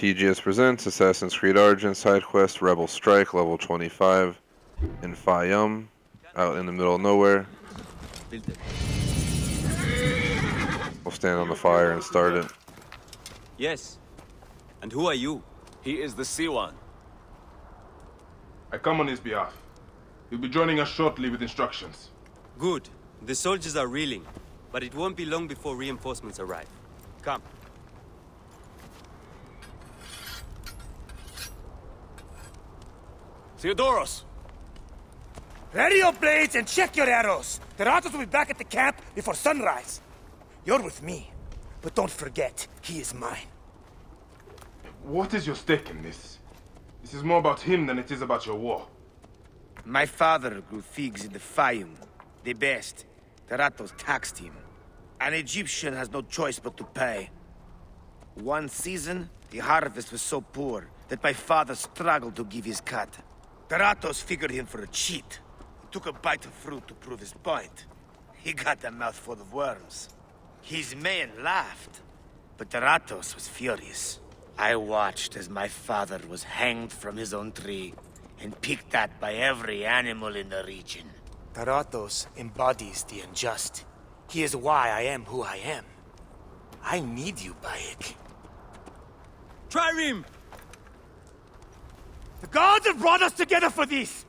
TGS presents Assassin's Creed Origins side quest Rebel Strike level 25 in Fayum, out in the middle of nowhere. We'll stand on the fire and start it. Yes. And who are you? He is the C1. I come on his behalf. He'll be joining us shortly with instructions. Good. The soldiers are reeling, but it won't be long before reinforcements arrive. Come. Theodoros! Ready your blades and check your arrows. The Ratos will be back at the camp before sunrise. You're with me, but don't forget, he is mine. What is your stake in this? This is more about him than it is about your war. My father grew figs in the Fayum. The best. The Ratos taxed him. An Egyptian has no choice but to pay. One season, the harvest was so poor that my father struggled to give his cut. The Ratos figured him for a cheat. He took a bite of fruit to prove his point. He got a mouthful of worms. His men laughed, but the Ratos was furious. I watched as my father was hanged from his own tree and picked at by every animal in the region. Taratos embodies the unjust. He is why I am who I am. I need you, Bayek. Trireme! The gods have brought us together for this!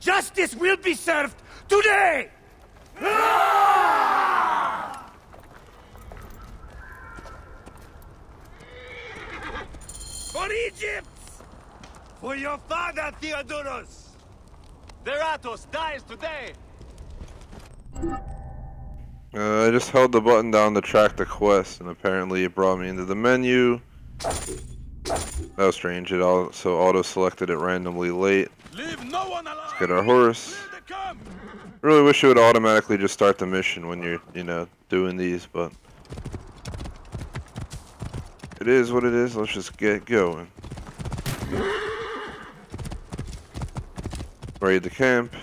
Justice will be served today! For Egypt! For your father, Theodoros! Veratos dies today! Uh, I just held the button down to track the quest, and apparently it brought me into the menu. That was strange. It also auto-selected it randomly late. Leave no! Let's get our horse. Clear the camp! Really wish it would automatically just start the mission when you're, you know, doing these, but... It is what it is, let's just get going. Raid the camp.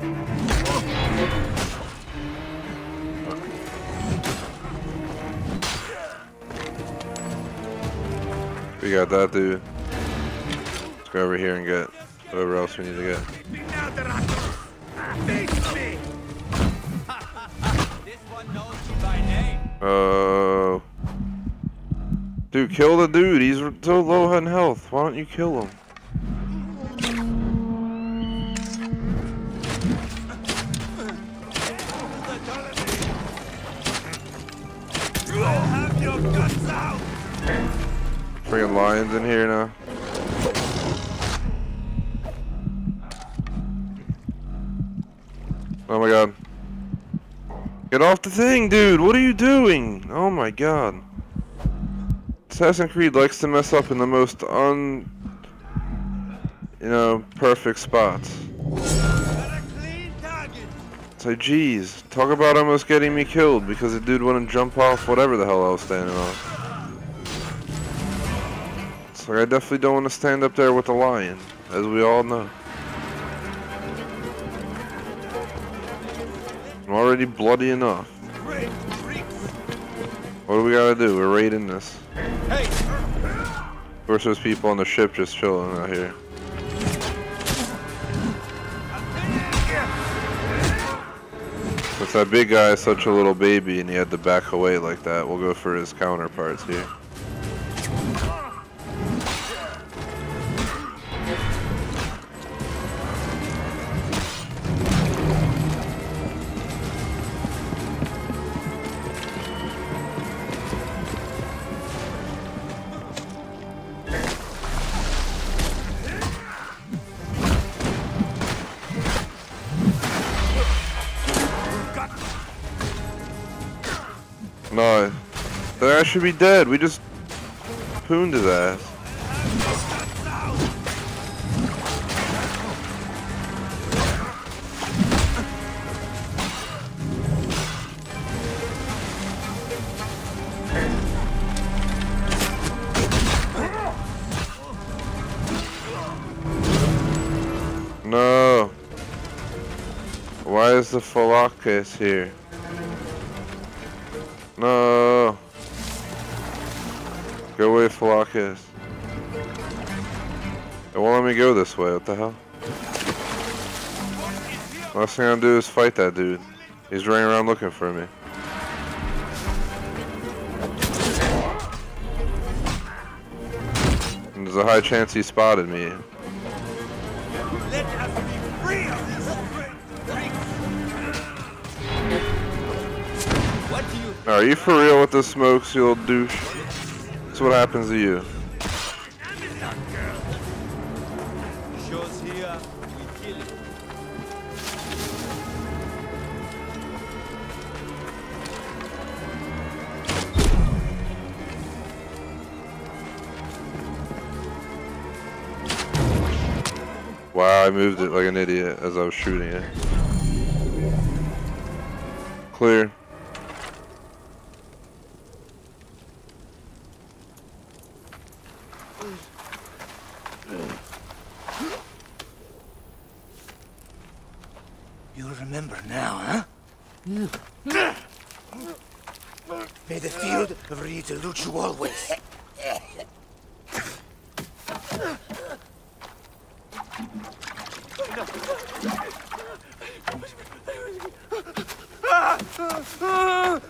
We got that dude. Let's go over here and get whatever else we need to get. Name. Uh, dude, kill the dude. He's so low on health. Why don't you kill him? Freaking lions in here now. Oh my god. Get off the thing, dude! What are you doing? Oh my god. Assassin's Creed likes to mess up in the most un... You know, perfect spots. So geez, talk about almost getting me killed because the dude wouldn't jump off whatever the hell I was standing on. Like, I definitely don't want to stand up there with a lion, as we all know. I'm already bloody enough. What do we gotta do? We're raiding this. Hey! Of course, there's people on the ship just chilling out here. Since that big guy is such a little baby and he had to back away like that, we'll go for his counterparts here. No. That guy should be dead. We just pooned his ass. No. Why is the Phylakes here? No. Go away, Phylakes. It won't let me go this way. What the hell? Last thing I'm gonna do is fight that dude. He's running around looking for me. And there's a high chance he spotted me. Are you for real with the smokes, you little douche? That's what happens to you. Wow, I moved it like an idiot as I was shooting it. Clear. Hmm. You'll remember now, huh? May the field of Reed elude you always.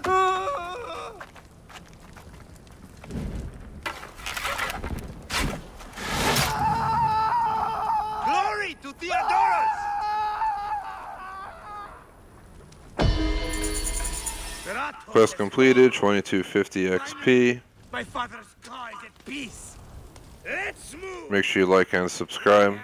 Glory Quest completed, 2250 XP. My father's cause at peace. Let's move! Make sure you like and subscribe.